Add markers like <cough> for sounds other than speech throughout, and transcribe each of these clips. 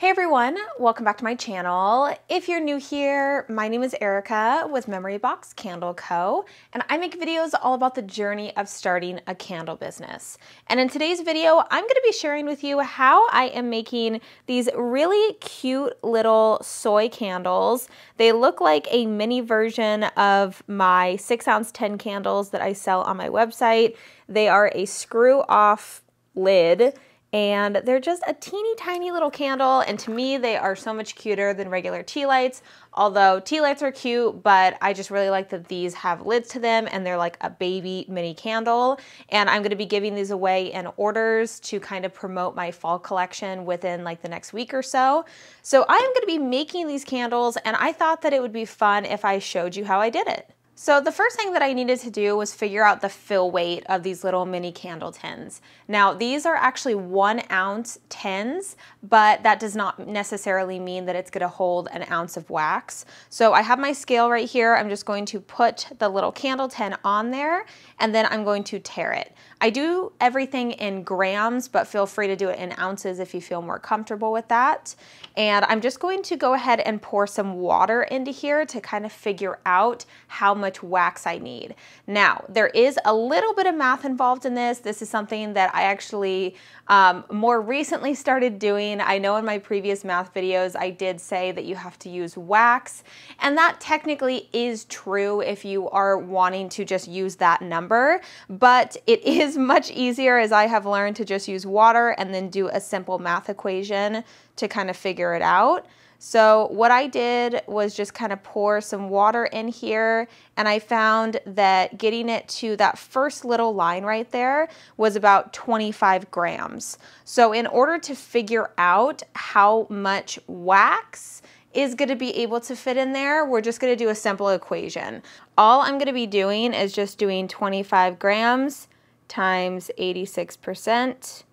Hey everyone, welcome back to my channel. If you're new here, my name is Erica with Memory Box Candle Co. and I make videos all about the journey of starting a candle business. And in today's video, I'm gonna be sharing with you how I am making these really cute little soy candles. They look like a mini version of my six ounce 10 candles that I sell on my website. They are a screw off lid and they're just a teeny tiny little candle. And to me they are so much cuter than regular tea lights. Although tea lights are cute but I just really like that these have lids to them and they're like a baby mini candle. And I'm going to be giving these away in orders to kind of promote my fall collection within like the next week or so. So I am going to be making these candles and I thought that it would be fun if I showed you how I did it. So the first thing that I needed to do was figure out the fill weight of these little mini candle tins. Now these are actually one ounce tins, but that does not necessarily mean that it's gonna hold an ounce of wax. So I have my scale right here. I'm just going to put the little candle tin on there and then I'm going to tare it. I do everything in grams, but feel free to do it in ounces if you feel more comfortable with that. And I'm just going to go ahead and pour some water into here to kind of figure out how much wax I need. Now, there is a little bit of math involved in this. This is something that I actually um, more recently <laughs> started doing. I know in my previous math videos, I did say that you have to use wax, and that technically is true if you are wanting to just use that number, but it <laughs> is much easier as I have learned to just use water and then do a simple math equation to kind of figure it out. So what I did was just kind of pour some water in here and I found that getting it to that first little line right there was about 25 grams. So in order to figure out how much wax is going to be able to fit in there, we're just going to do a simple equation. All I'm going to be doing is just doing 25 grams times 86%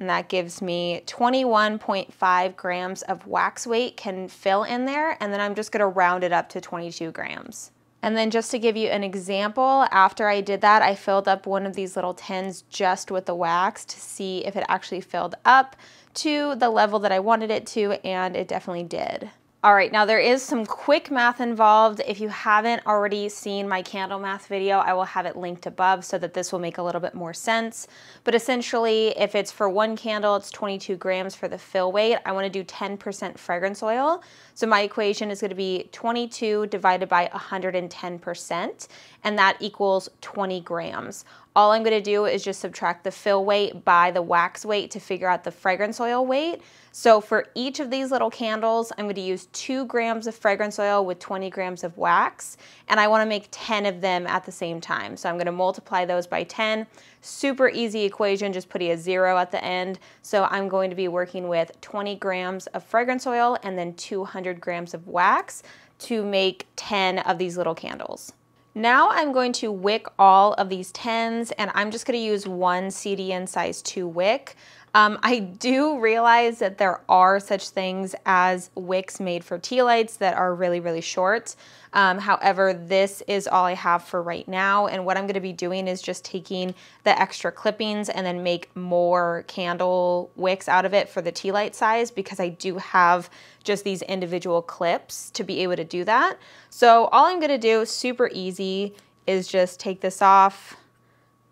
and that gives me 21.5 grams of wax weight can fill in there, and then I'm just gonna round it up to 22 grams. And then just to give you an example, after I did that, I filled up one of these little tins just with the wax to see if it actually filled up to the level that I wanted it to, and it definitely did. All right, now there is some quick math involved. If you haven't already seen my candle math video, I will have it linked above so that this will make a little bit more sense. But essentially, if it's for one candle, it's 22 grams for the fill weight. I wanna do 10% fragrance oil. So my equation is gonna be 22 divided by 110%, and that equals 20 grams. All I'm gonna do is just subtract the fill weight by the wax weight to figure out the fragrance oil weight. So for each of these little candles, I'm gonna use two grams of fragrance oil with 20 grams of wax, and I wanna make 10 of them at the same time. So I'm gonna multiply those by 10. Super easy equation, just putting a zero at the end. So I'm going to be working with 20 grams of fragrance oil and then 200 grams of wax to make 10 of these little candles. Now I'm going to wick all of these 10s and I'm just gonna use one CDN size 2 wick. Um, I do realize that there are such things as wicks made for tea lights that are really, really short. Um, however, this is all I have for right now. And what I'm gonna be doing is just taking the extra clippings and then make more candle wicks out of it for the tea light size because I do have just these individual clips to be able to do that. So all I'm gonna do, super easy, is just take this off,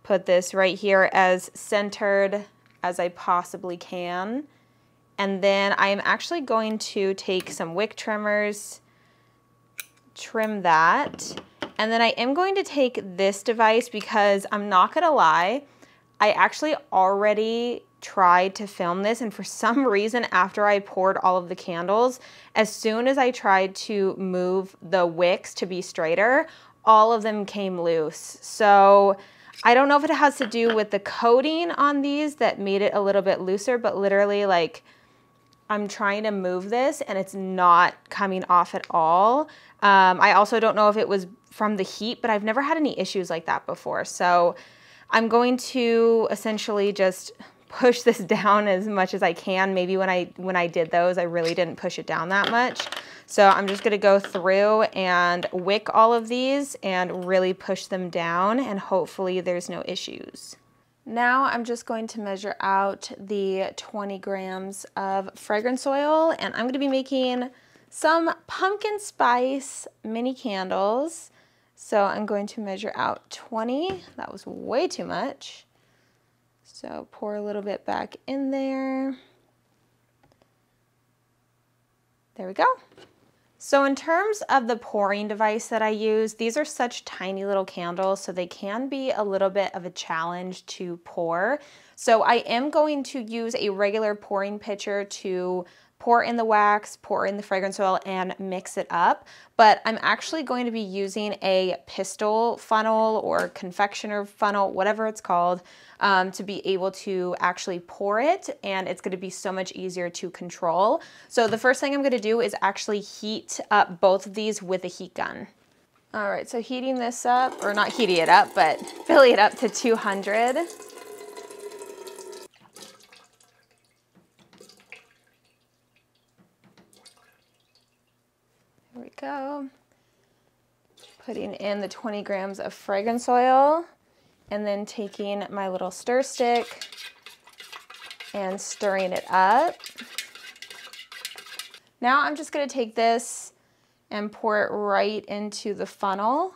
put this right here as centered as I possibly can. And then I am actually going to take some wick trimmers, trim that. And then I am going to take this device because I'm not gonna lie, I actually already tried to film this and for <laughs> some reason after I poured all of the candles, as soon as I tried to move the wicks to be straighter, all of them came loose. So I don't know if it has to do with the coating on these that made it a little bit looser, but literally like I'm trying to move this and it's not coming off at all. Um, I also don't know if it was from the heat, but I've never had any issues like that before. So I'm going to essentially just push this <laughs> down as much as I can. Maybe when I when I did those, I really didn't push it down that much. So I'm just gonna go through and wick all of these and really push them down and hopefully there's no issues. Now I'm just going to measure out the 20 grams of fragrance oil and I'm gonna be making some pumpkin spice mini candles. So I'm going to measure out 20. That was way too much. So pour a little bit back in there. There we go. So in terms of the pouring device that I use, these are such tiny little candles, so they can be a little bit of a challenge to pour. So I am going to use a regular pouring pitcher to pour in the wax, pour in the fragrance oil, and mix it up. But I'm actually going to be using a pistol funnel or confectioner funnel, whatever it's called, um, to be able to actually pour it. And it's gonna be so much easier to control. So the first thing I'm gonna do is actually heat up both of these with a heat gun. All right, so heating this up, or not heating it up, but filling it up to 200. Go. Putting in the 20 grams of fragrance oil and then taking my little stir stick and stirring it up. Now I'm just gonna take this and pour it right into the funnel.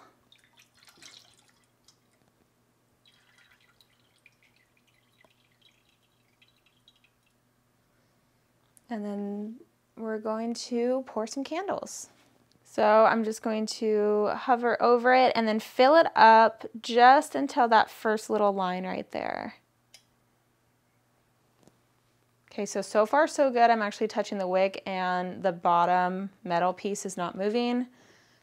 And then we're going to pour some candles. So I'm just going to hover over it and then fill it up just until that first little line right there. Okay, so, so far so good. I'm actually touching the wick and the bottom metal piece is not moving.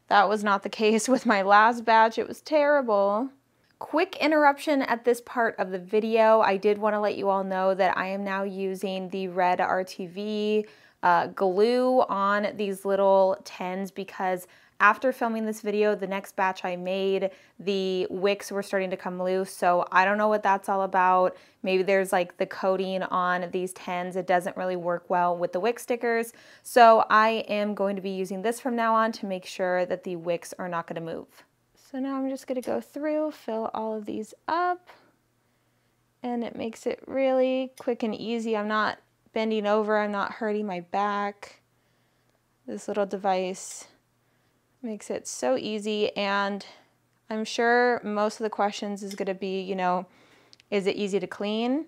That was not the <laughs> case with my last batch. It was terrible. Quick interruption at this part of the video. I did want to let you all know that I am now using the red RTV uh, glue on these little tins because after filming this video, the next batch I made, the wicks were starting to come loose. So I don't know what that's all about. Maybe there's like the coating on these tins. It doesn't really work well with the wick stickers. So I am going to be using this from now on to make sure that the wicks are not gonna move. So now I'm just gonna go through, fill all of these up, and it makes it really quick and easy. I'm not bending over, I'm not hurting my back. This little device makes it so easy and I'm sure most of the questions is going to be, you know, is it easy to clean?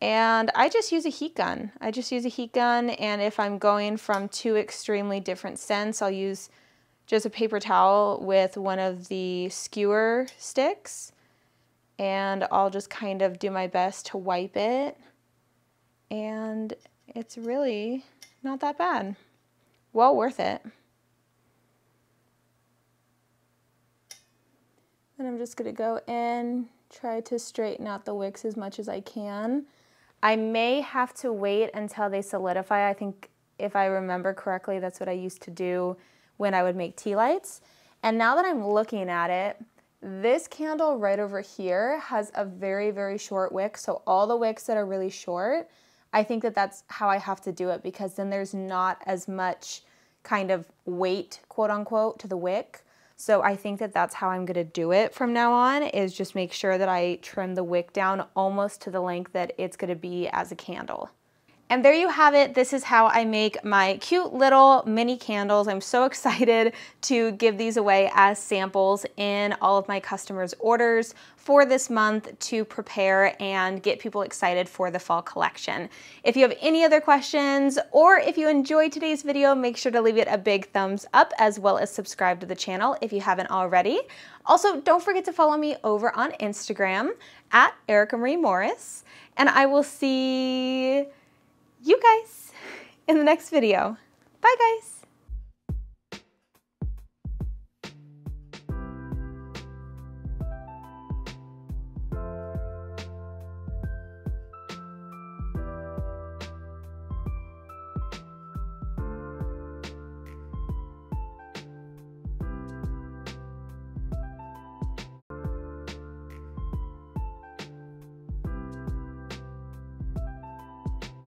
And I just use a heat gun. I just use a heat gun and if I'm going from two extremely different scents, I'll use just a paper towel with one of the skewer sticks and I'll just kind of do my best to wipe it and it's really not that bad. Well worth it. And I'm just gonna go in, try to straighten out the wicks as much as I can. I may have to wait until they solidify. I think if I remember correctly, that's what I used to do when I would make tea lights. And now that I'm looking at it, this candle right over here has a very, very short wick. So all the wicks that are really short, I think that that's how I have to do it because then there's not as much kind of weight, quote unquote, to the wick. So I think that that's how I'm gonna do it from now on is just make sure that I trim the wick down almost to the length that it's gonna be as a candle. And there you have it. This is how I make my cute little mini candles. I'm so <laughs> excited to give these away as samples in all of my customers' orders for this month to prepare and get people excited for the fall collection. If you have any other questions or if you enjoyed today's video, make sure to leave it a big thumbs up as well as subscribe to the channel if you haven't already. Also, don't forget to follow me over on Instagram at Erica Marie Morris and I will see you guys in the next video. Bye guys.